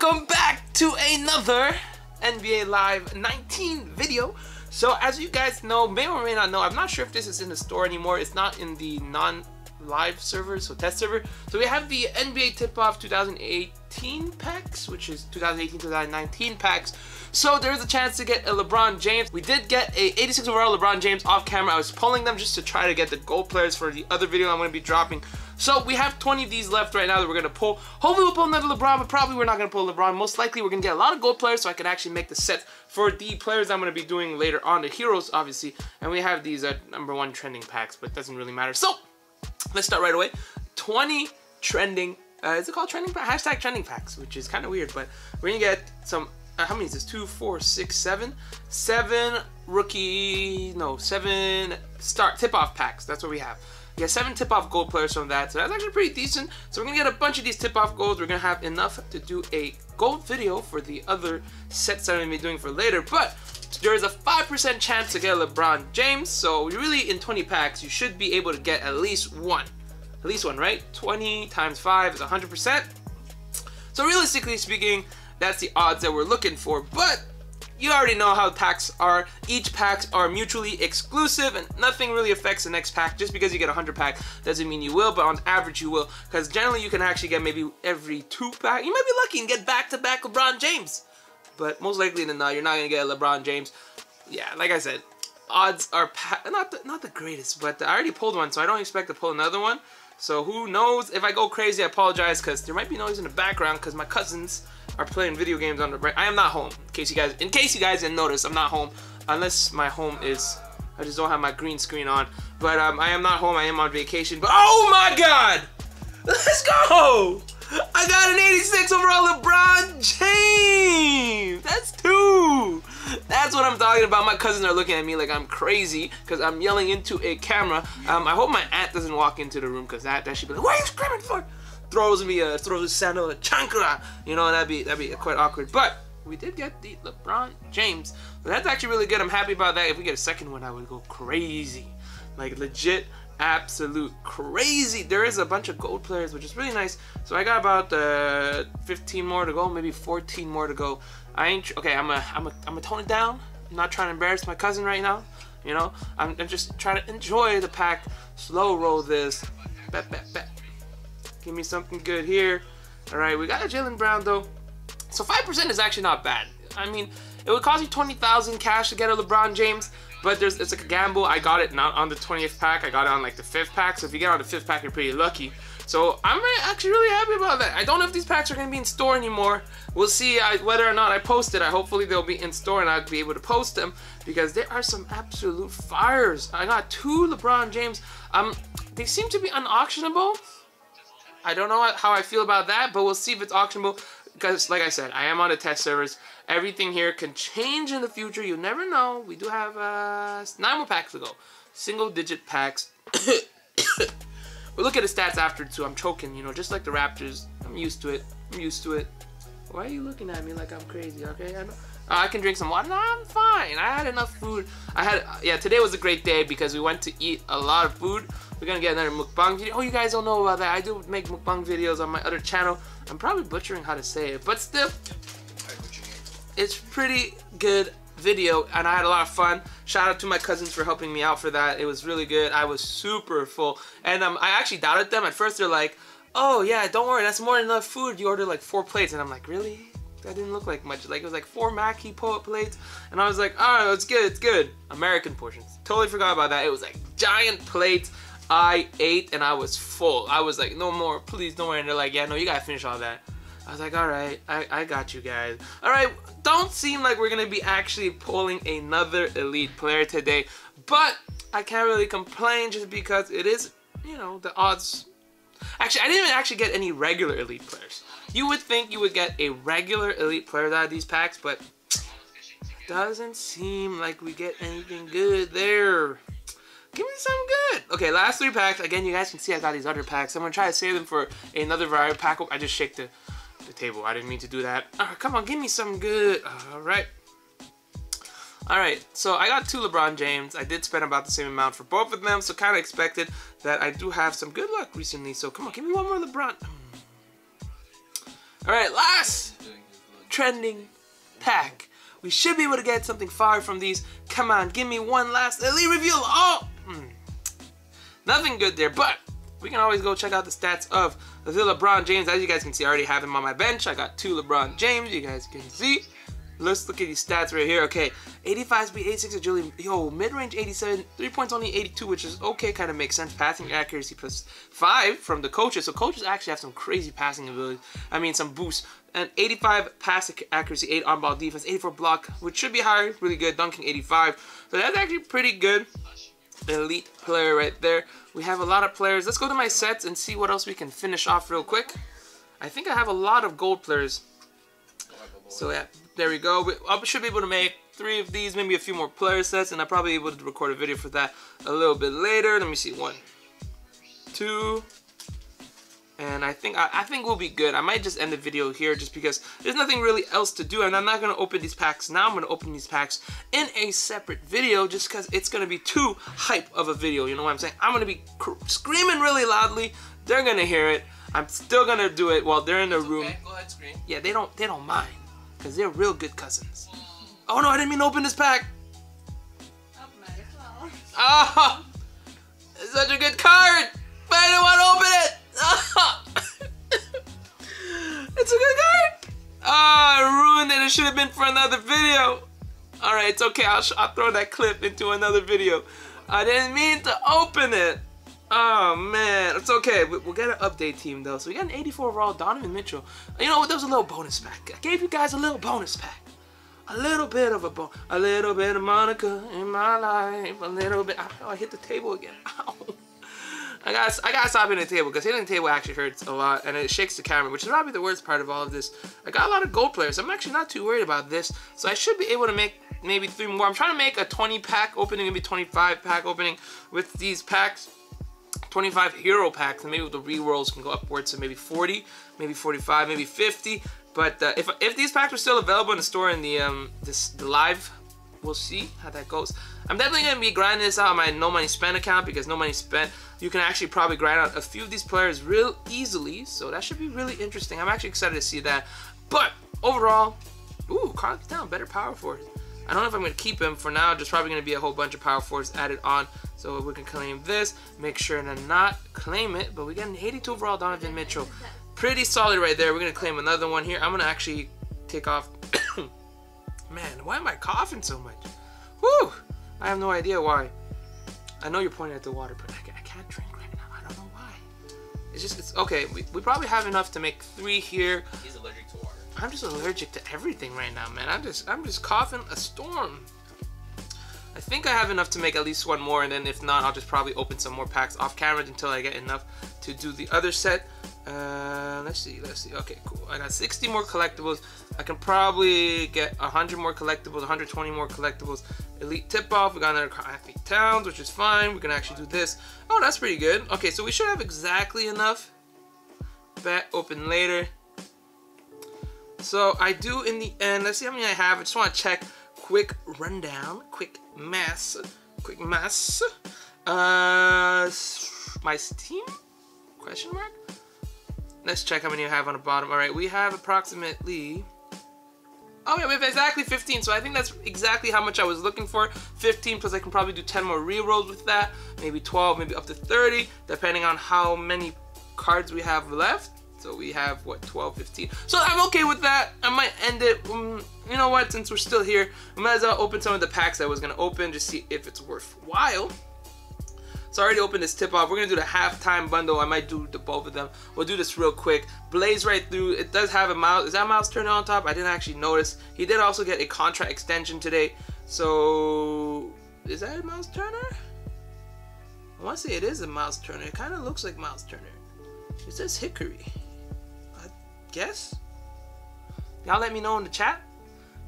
welcome back to another NBA Live 19 video. So as you guys know, may or may not know, I'm not sure if this is in the store anymore. It's not in the non-live server, so test server. So we have the NBA Tip-Off 2018 packs, which is 2018-2019 packs. So there's a chance to get a LeBron James. We did get a 86 overall LeBron James off camera. I was pulling them just to try to get the gold players for the other video I'm going to be dropping. So we have 20 of these left right now that we're to pull. Hopefully we'll pull another LeBron, but probably we're not to pull LeBron. Most likely we're to get a lot of gold players so I can actually make the set for the players I'm to be doing later on. The heroes, obviously. And we have these uh, number one trending packs, but doesn't really matter. So let's start right away. 20 trending, uh, is it called trending? Hashtag trending packs, which is kind of weird, but we're to get some uh, how many is this? Two, four, six, seven, seven rookie, no, seven start tip-off packs. That's what we have. Got seven tip-off gold players from that, so that's actually pretty decent. So we're gonna get a bunch of these tip-off golds. We're gonna have enough to do a gold video for the other sets that I'm gonna be doing for later, but there is a 5% chance to get LeBron James, so really in 20 packs, you should be able to get at least one. At least one, right? 20 times 5 is 100%. So realistically speaking, that's the odds that we're looking for. But you already know how packs are. Each packs are mutually exclusive and nothing really affects the next pack. Just because you get a 100 pack doesn't mean you will, but on average you will. Because generally you can actually get maybe every two pack. You might be lucky and get back-to-back -back LeBron James. But most likely than not, you're not going to get a LeBron James. Yeah, like I said, odds are not the, not the greatest, but I already pulled one, so I don't expect to pull another one. So who knows? If I go crazy, I apologize because there might be noise in the background because my cousins are playing video games on the right. I am not home. In case you guys, in case you guys didn't notice, I'm not home unless my home is. I just don't have my green screen on. But um, I am not home. I am on vacation. But oh my God! Let's go! I got an 86 overall LeBron James. That's two. That's what I'm talking about. My cousins are looking at me like I'm crazy because I'm yelling into a camera. Um, I hope my aunt doesn't walk into the room because that, that should be like, what are you screaming for? throws me a throws a sandal a chancla, you know, that'd be that'd be quite awkward. But we did get the LeBron James. So that's actually really good. I'm happy about that. If we get a second one, I would go crazy. Like legit absolute crazy. There is a bunch of gold players, which is really nice. So I got about uh, 15 more to go, maybe 14 more to go. I ain't okay. I'm a I'm a I'm tone it down. I'm not trying to embarrass my cousin right now. You know, I'm, I'm just trying to enjoy the pack. Slow roll this. Bet, bet, bet. Give me something good here. All right, we got a Jaylen Brown though. So 5% is actually not bad. I mean, it would cost you 20,000 cash to get a LeBron James, but there's it's like a gamble. I got it not on the 20th pack. I got it on like the 5th pack. So if you get on the 5th pack, you're pretty lucky. So I'm actually really happy about that. I don't know if these packs are going to be in store anymore. We'll see I, whether or not I post it. I hopefully they'll be in store and I'll be able to post them because there are some absolute fires. I got two LeBron James. Um, they seem to be unauctionable. I don't know how I feel about that, but we'll see if it's auctionable. Because, like I said, I am on the test servers. Everything here can change in the future. You never know. We do have uh, nine more packs to go. Single-digit packs. we'll look at the stats after, too. I'm choking, you know, just like the Raptors. I'm used to it. I'm used to it. Why are you looking at me like I'm crazy, okay? I know. Uh, I can drink some water. No, I'm fine. I had enough food. I had, yeah, today was a great day because we went to eat a lot of food. We're gonna get another mukbang video. Oh, you guys don't know about that. I do make mukbang videos on my other channel. I'm probably butchering how to say it, but still, it's pretty good video and I had a lot of fun. Shout out to my cousins for helping me out for that. It was really good. I was super full. And um, I actually doubted them. At first they're like, oh yeah, don't worry, that's more than enough food. You ordered like four plates. And I'm like, really? That didn't look like much. Like it was like four Mackie pull-up plates. And I was like, oh, it's good, it's good. American portions. Totally forgot about that. It was like giant plates. I ate and I was full. I was like, no more, please, don't worry. And they're like, yeah, no, you gotta finish all that. I was like, all right, I, I got you guys. All right, don't seem like we're gonna be actually pulling another elite player today, but I can't really complain just because it is, you know, the odds. Actually, I didn't actually get any regular elite players. You would think you would get a regular elite player out of these packs, but doesn't seem like we get anything good there. Give me some good. Okay, last three packs. Again, you guys can see I got these other packs. I'm to try to save them for another variety pack. Oh, I just shake the, the table. I didn't mean to do that. Oh, come on, give me some good. All right. All right, so I got two LeBron James. I did spend about the same amount for both of them, so kind of expected that I do have some good luck recently. So come on, give me one more LeBron. Mm. All right, last trending pack. We should be able to get something fire from these. Come on, give me one last elite reveal. Oh, mm. nothing good there, but we can always go check out the stats of the LeBron James. As you guys can see, I already have him on my bench. I got two LeBron James. You guys can see. Let's look at these stats right here. Okay, 85 speed, 86 agility. Yo, mid-range 87, three points only 82, which is okay, kind of makes sense. Passing accuracy plus five from the coaches. So coaches actually have some crazy passing ability. I mean, some boosts. And 85 pass accuracy, 8 on ball defense, 84 block, which should be higher. Really good. Dunking 85. So that's actually pretty good. Elite player right there. We have a lot of players. Let's go to my sets and see what else we can finish off real quick. I think I have a lot of gold players. So yeah, there we go. I should be able to make three of these, maybe a few more player sets, and I'll probably be able to record a video for that a little bit later. Let me see, one, two, and I think I, I, think we'll be good. I might just end the video here just because there's nothing really else to do, and I'm not gonna open these packs now. I'm gonna open these packs in a separate video just because it's gonna be too hype of a video. You know what I'm saying? I'm gonna be screaming really loudly. They're gonna hear it. I'm still gonna do it while they're in the room. Okay, go ahead, scream. Yeah, they don't they don't mind because they're real good cousins. Oh no, I didn't mean to open this pack. Ah, oh, it's such a good card, but I didn't want to open it. it's a good card. Ah, oh, ruined it. It should have been for another video. All right, it's okay. I'll, I'll throw that clip into another video. I didn't mean to open it. Oh man, it's okay. We, will get an update team though. So we got an 84 overall Donovan Mitchell. You know what? There was a little bonus pack. I gave you guys a little bonus pack. A little bit of a bon a little bit of Monica in my life. A little bit. Oh, I hit the table again. Ow. I got I gotta stop hitting the table because hitting the table actually hurts a lot and it shakes the camera, which is probably the worst part of all of this. I got a lot of gold players. I'm actually not too worried about this, so I should be able to make maybe three more. I'm trying to make a 20 pack opening, maybe 25 pack opening with these packs. 25 hero packs, and maybe the rerolls can go upwards to maybe 40, maybe 45, maybe 50. But uh, if, if these packs are still available in the store in the um this the live, we'll see how that goes. I'm definitely gonna be grinding this out on my no money spent account because no money spent, you can actually probably grind out a few of these players real easily. So that should be really interesting. I'm actually excited to see that. But overall, ooh, Karl down better power force. I don't know if I'm going to keep him for now. There's probably going to be a whole bunch of power force added on. So we can claim this. Make sure to not claim it. But we got an 82 overall Donovan Mitchell. Pretty solid right there. We're going to claim another one here. I'm going to actually take off. Man, why am I coughing so much? Whew! I have no idea why. I know you're pointing at the water, but I can't drink right now. I don't know why. It's just, it's okay. We, we probably have enough to make three here. He's allergic to water. I'm just allergic to everything right now, man. I'm just I'm just coughing a storm. I think I have enough to make at least one more, and then if not, I'll just probably open some more packs off camera until I get enough to do the other set. Uh, let's see, let's see. Okay, cool. I got 60 more collectibles. I can probably get 100 more collectibles, 120 more collectibles. Elite tip-off. We got another athlete towns, which is fine. We can actually do this. Oh, that's pretty good. Okay, so we should have exactly enough. Bet open later. So I do in the end, let's see how many I have. I just want to check quick rundown, quick mass, quick mass. Uh, my Steam? Question mark? Let's check how many I have on the bottom. All right, we have approximately, oh yeah, we have exactly 15. So I think that's exactly how much I was looking for. 15 plus I can probably do 10 more rerolls with that. Maybe 12, maybe up to 30, depending on how many cards we have left. So we have, what, 12, 15. So I'm okay with that. I might end it. Um, you know what? Since we're still here, I might as well open some of the packs I was going to open. Just see if it's worthwhile. So I already opened this tip off. We're going to do the halftime bundle. I might do the both of them. We'll do this real quick. Blaze right through. It does have a mouse. Is that mouse turned on top? I didn't actually notice. He did also get a contract extension today. So is that mouse turner? I want to say it is a mouse turner. It kind of looks like mouse turner. It says Hickory I guess? Y'all let me know in the chat.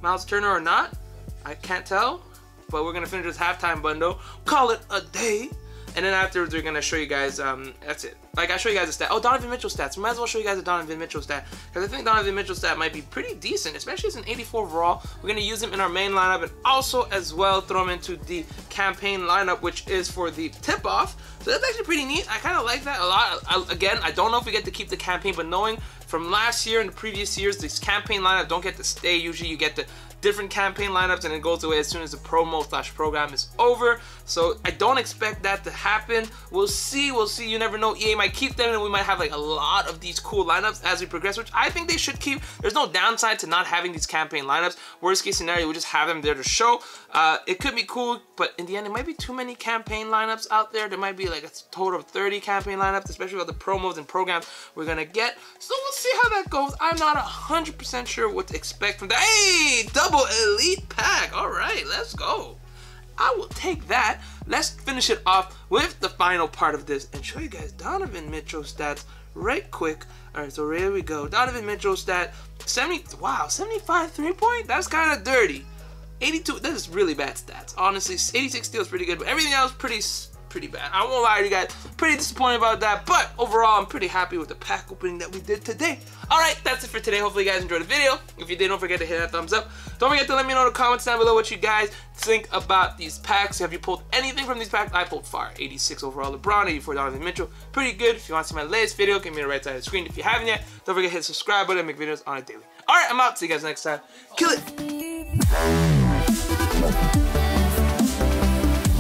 Miles Turner or not. I can't tell. But we're gonna finish this halftime bundle. Call it a day. And then afterwards we're gonna show you guys um that's it. like I show you guys a stat. Oh, Donovan Mitchell stats. Might as well show you guys a Donovan Mitchell stat because I think Donovan Mitchell stat might be pretty decent, especially as an 84 overall. We're gonna use him in our main lineup and also as well throw him into the campaign lineup, which is for the tip-off. So that's actually pretty neat. I kind of like that a lot. I, again, I don't know if we get to keep the campaign, but knowing from last year and the previous years, this campaign lineup don't get to stay. Usually, you get to different campaign lineups and it goes away as soon as the promo slash program is over. So I don't expect that to happen. We'll see, we'll see. You never know. EA might keep them and we might have like a lot of these cool lineups as we progress, which I think they should keep. There's no downside to not having these campaign lineups. Worst case scenario, we just have them there to show. Uh, it could be cool, but in the end, it might be too many campaign lineups out there. There might be like a total of 30 campaign lineups, especially with the promos and programs we're gonna get. So we'll see how that goes. I'm not 100% sure what to expect from that. Hey, double Elite Pack. All right, let's go. I will take that. Let's finish it off with the final part of this and show you guys Donovan Mitchell stats right quick. All right, so here we go. Donovan Mitchell stat 70. Wow, 75 three point. That's kind of dirty. 82. That is really bad stats. Honestly, 86 steals pretty good, but everything else pretty pretty bad. I won't lie to you guys, pretty disappointed about that, but overall, I'm pretty happy with the pack opening that we did today. All right, that's it for today. Hopefully you guys enjoyed the video. If you did, don't forget to hit that thumbs up. Don't forget to let me know in the comments down below what you guys think about these packs. Have you pulled anything from these packs? I pulled far. 86 overall LeBron, 84 Donovan Mitchell. Pretty good. If you want to see my latest video, give me the right side of the screen. If you haven't yet, don't forget to hit the subscribe button and make videos on it daily. All right, I'm out. See you guys next time. Kill it.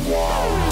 Wow.